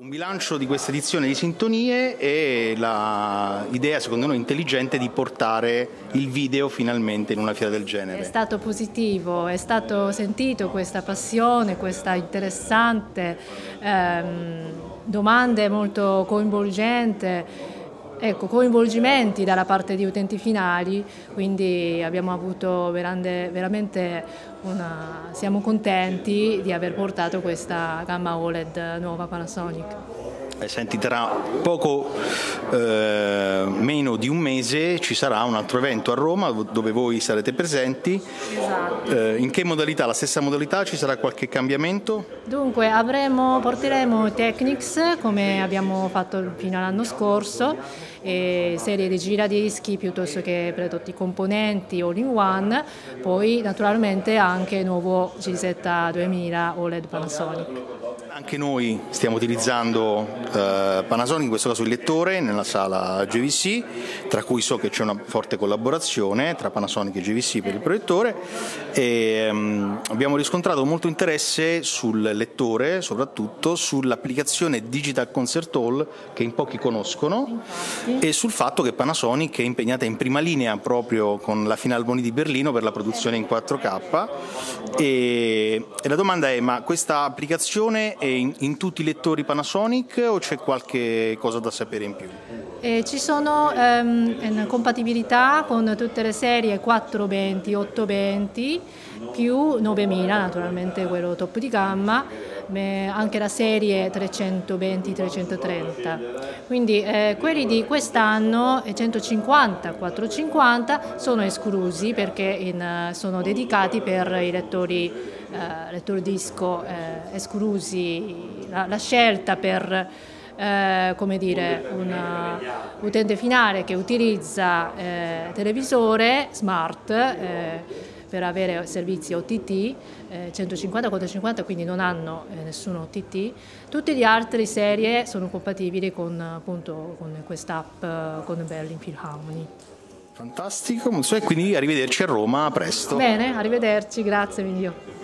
Un bilancio di questa edizione di Sintonie e l'idea, secondo noi, intelligente di portare il video finalmente in una fiera del genere. È stato positivo, è stato sentito questa passione, questa interessante ehm, domande molto coinvolgente ecco, coinvolgimenti dalla parte di utenti finali, quindi abbiamo avuto veramente, veramente una, siamo contenti di aver portato questa gamma OLED nuova Panasonic. Senti, tra poco eh, meno di un mese ci sarà un altro evento a Roma dove voi sarete presenti. Esatto. Eh, in che modalità? La stessa modalità? Ci sarà qualche cambiamento? Dunque avremo, porteremo Technics come abbiamo fatto fino all'anno scorso, serie di giradischi piuttosto che prodotti componenti all in one, poi naturalmente anche nuovo G7 2000 OLED Panasonic. Anche noi stiamo utilizzando eh, Panasonic, in questo caso il lettore, nella sala GVC, tra cui so che c'è una forte collaborazione tra Panasonic e GVC per il proiettore. E um, abbiamo riscontrato molto interesse sul lettore, soprattutto sull'applicazione Digital Concert Hall che in pochi conoscono e sul fatto che Panasonic è impegnata in prima linea proprio con la Finalboni di Berlino per la produzione in 4K e, e la domanda è ma questa applicazione è in, in tutti i lettori Panasonic o c'è qualche cosa da sapere in più? Eh, ci sono ehm, compatibilità con tutte le serie 420, 820 più 9000 naturalmente quello top di gamma anche la serie 320-330 quindi eh, quelli di quest'anno 150 450 sono esclusi perché in, sono dedicati per i lettori, eh, lettori disco eh, esclusi la, la scelta per eh, un utente finale che utilizza eh, televisore smart eh, per avere servizi OTT, 150-450 quindi non hanno eh, nessun OTT, tutte le altre serie sono compatibili con, appunto, con quest'app eh, con Berlin Philharmony. Fantastico, e quindi arrivederci a Roma, a presto. Bene, arrivederci, grazie Emilio.